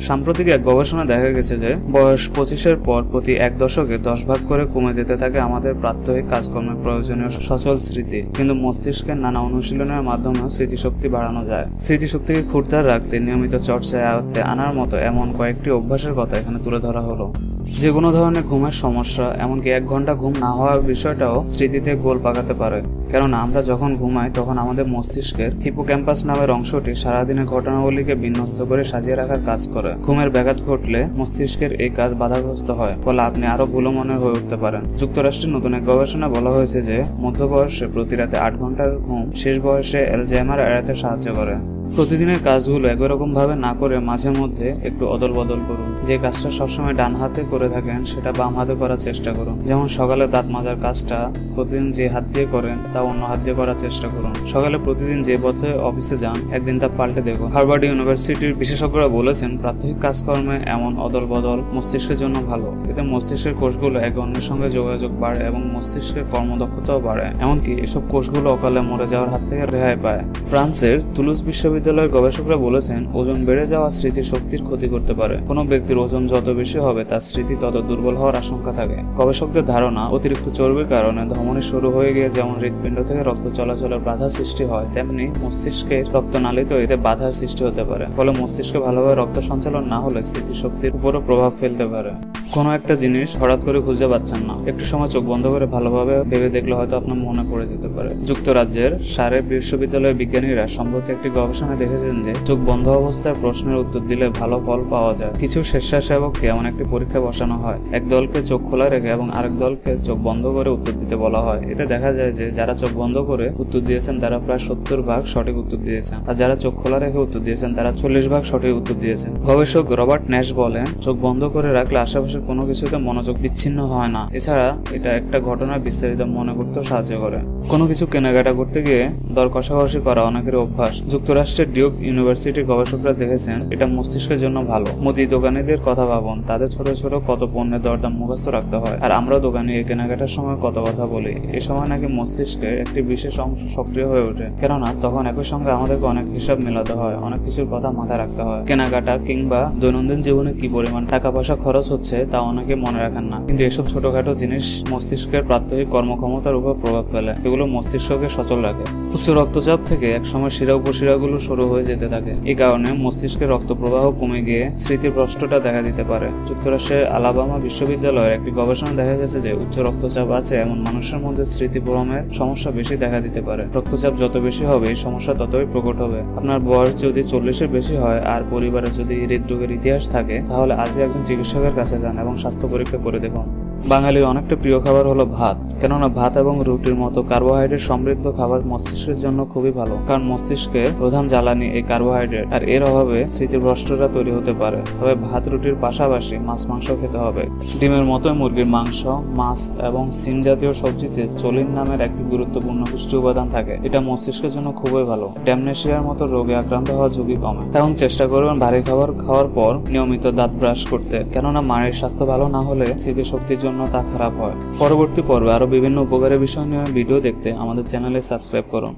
সাম্প্রতিক এক গবেষণা দেখা গেছে যে, বয়স পঁচিশের পর প্রতি এক দশকে দশ ভাগ করে কমে যেতে থাকে আমাদের প্রাত্যহিক কাজকর্মের প্রয়োজনীয় সচল স্মৃতি। কিন্তু মস্তিষ্কের নানা অনুশীলনের মাধ্যমে স্মৃতিশক্তি বাড়ানো যায়। স্মৃতিশক্তিকে ক্ষুরধার রাখতে, নিয়মিত চর্চায় আয়ত্তে আনার মতো এমন কয়েকটি অভ্যাসের কথা এখানে তুলে ধরা হলো। যে কোনো ধরনের ঘুমের সমস্যা, এমনকি এক ঘণ্টা ঘুম না হওয়ার বিষয়টাও স্মৃতিতে গোল পাকাতে পারে। কেননা আমরা যখন ঘুমাই, তখন আমাদের মস্তিষ্কের হিপোক্যাম্পাস নামের অংশটি সারাদিনের ঘটনাগুলিকে বিন্যস্ত করে সাজিয়ে রাখার কাজ করে। ঘুমের ব্যাঘাত ঘটলে মস্তিষ্কের এই কাজ বাধাগ্রস্ত হয়, ফলে আপনি আরও ভুলো মনে হয়ে উঠতে পারেন। যুক্তরাষ্ট্রের নতুন এক গবেষণা বলা হয়েছে যে মধ্য বয়সে প্রতি রাতে আট ঘণ্টার ঘুম শেষ বয়সে অ্যালজাইমার এড়াতে সাহায্য করে। প্রতিদিনের কাজগুলো একই রকম ভাবে না করে মাঝে মধ্যে একটু অদল বদল করুন। যে কাজটা সবসময় ডান হাতে করে থাকেন, সেটা বাম হাতে করার চেষ্টা করুন। যেমন সকালে দাঁত মাজার কাজটা প্রতিদিন যে হাত দিয়ে করেন, তা অন্য হাত দিয়ে করার চেষ্টা করুন। সকালে প্রতিদিন যে পথে অফিসে যান, একদিন তা পাল্টে দেখুন। হার্ভার্ড ইউনিভার্সিটির বিশেষজ্ঞরা বলেছেন প্রাথমিক কাজকর্মে এমন অদল বদল মস্তিষ্কের জন্য ভালো। এতে মস্তিষ্কের কোষগুলো এক অন্যের সঙ্গে যোগাযোগ বাড়ে এবং মস্তিষ্কের কর্মদক্ষতাও বাড়ে। এমনকি এসব কোষগুলো অকালে মরে যাওয়ার হাত থেকে রেহাই পায়। ফ্রান্সের তুলুস বিশ্ববিদ্যালয়ের গবেষকরা বলেছেন, ওজন বেড়ে যাওয়া স্মৃতি শক্তির ক্ষতি করতে পারে। কোনো ব্যক্তির ওজন যত বেশি হবে, তার স্মৃতি তত দুর্বল হওয়ার আশঙ্কা থাকে। গবেষকদের ধারণা, অতিরিক্ত চর্বির কারণে ধমনী শুরু হয়ে গিয়ে যেমন হৃৎপিণ্ড থেকে রক্ত চলাচলের বাধা সৃষ্টি হয়, তেমনি মস্তিষ্কের রক্তনালীতে এতে বাধার সৃষ্টি হতে পারে। ফলে মস্তিষ্কে ভালোভাবে রক্ত সঞ্চালন না হলে স্মৃতিশক্তির উপরও প্রভাব ফেলতে পারে। কোনো একটা জিনিস হঠাৎ করে খুঁজে পাচ্ছেন না। একটু সময় চোখ বন্ধ করে ভালোভাবে ভেবে দেখলে হয়তো আপনার মনে পড়ে যেতে পারে। যুক্তরাজ্যের সারে বিশ্ববিদ্যালয়ের বিজ্ঞানীরা সম্প্রতি একটি গবেষণায় দেখেছেন যে, চোখ বন্ধ অবস্থায় প্রশ্নের উত্তর দিলে ভালো ফল পাওয়া যায়। কিছু স্বেচ্ছাসেবককে এমন একটি পরীক্ষা বসানো হয়। এক দলকে চোখ খোলা রেখে এবং আরেক দলকে চোখ বন্ধ করে উত্তর দিতে বলা হয়। এতে দেখা যায় যে, যারা চোখ বন্ধ করে উত্তর দিয়েছেন, তারা প্রায় সত্তর ভাগ সঠিক উত্তর দিয়েছেন। আর যারা চোখ খোলা রেখে উত্তর দিয়েছেন, তারা চল্লিশ ভাগ সঠিক উত্তর দিয়েছেন। গবেষক রবার্ট ন্যাশ বলেন, চোখ বন্ধ করে রাখলে আশেপাশের কোনো কিছুতে মনোযোগ বিচ্ছিন্ন হয় না। এছাড়া এটা একটা ঘটনার বিস্তারিত মনে করতেও সাহায্য করে। কোনো কিছু কেনাকাটা করতে গিয়ে দর কষাকষি করা অনেকের অভ্যাস। যুক্তরাষ্ট্রের ডিউক ইউনিভার্সিটির গবেষকরা দেখেছেন, এটা মস্তিষ্কের জন্য ভালো। মুদি দোকানিদের কথা ভাবুন, তাদের ছোট ছোট কত পণ্যের দরদাম মুখস্থ রাখতে হয়। আর আমরা দোকানে এই কেনাকাটার সময় কত কথা বলি। এ সময় নাকি মস্তিষ্কের একটি বিশেষ অংশ সক্রিয় হয়ে ওঠে। কেননা, তখন একই সঙ্গে আমাদেরকে অনেক হিসাব মেলাতে হয়, অনেক কিছুর কথা মাথায় রাখতে হয়। কেনাকাটা কিংবা দৈনন্দিন জীবনে কি পরিমাণ টাকা পয়সা খরচ হচ্ছে তা অনেকে মনে রাখেন না। কিন্তু এসব ছোটখাটো জিনিস মস্তিষ্কের প্রাত্যহিক কর্মক্ষমতার উপর প্রভাব ফেলে। এগুলো মস্তিষ্ককে সচল রাখে। উচ্চ রক্তচাপ থেকে একসময় শিরা উপশিরাগুলো শুরু হয়ে যেতে থাকে। এই কারণে মস্তিষ্কের রক্ত প্রবাহ কমে গিয়ে স্মৃতিভ্রষ্টটা দেখা দিতে পারে। যুক্তরাষ্ট্রের আলাবামা বিশ্ববিদ্যালয়ের একটি গবেষণা দেখা গেছে যে, উচ্চ রক্তচাপ আছে এমন মানুষের মধ্যে স্মৃতিভ্রমের সমস্যা বেশি দেখা দিতে পারে। রক্তচাপ যত বেশি হবে, এই সমস্যা ততই প্রকট হবে। আপনার বয়স যদি চল্লিশের বেশি হয় আর পরিবারে যদি হৃদরোগের ইতিহাস থাকে, তাহলে আজই একজন চিকিৎসকের কাছে যান। এবং স্বাস্থ্য পরীক্ষা করে দেখুন। বাঙালির অনেকটা প্রিয় খাবার হলো ভাত। কেননা ভাত এবং রুটির মতো কার্বোহাইড্রেট সমৃদ্ধ খাবার মস্তিষ্কের জন্য খুবই ভালো। কারণ মস্তিষ্কে প্রধান জ্বালানি এই কার্বোহাইড্রেট, আর এর অভাবে স্মৃতিভ্রষ্টতা তৈরি হতে পারে। তবে ভাত রুটির পাশাপাশি মাছ, মাংস খেতে হবে। ডিমের মতোই মুরগির মাংস, মাছ এবং সিম জাতীয় সবজিতে চলিন নামের একটি গুরুত্বপূর্ণ পুষ্টি উপাদান থাকে। এটা মস্তিষ্কের জন্য খুবই ভালো। ড্যামনেশিয়ার মতো রোগে আক্রান্ত হওয়ার ঝুঁকি কমে। এবং চেষ্টা করবেন ভারী খাবার খাওয়ার পর নিয়মিত দাঁত ব্রাশ করতে। কেননা মায়ের স্বাস্থ্য ভালো না হলে স্মৃতিশক্তির জন্য তা খারাপ হয়। পরবর্তী পর্বে আরও বিভিন্ন উপকারী বিষয় নিয়ে ভিডিও দেখতে আমাদের চ্যানেলে সাবস্ক্রাইব করুন।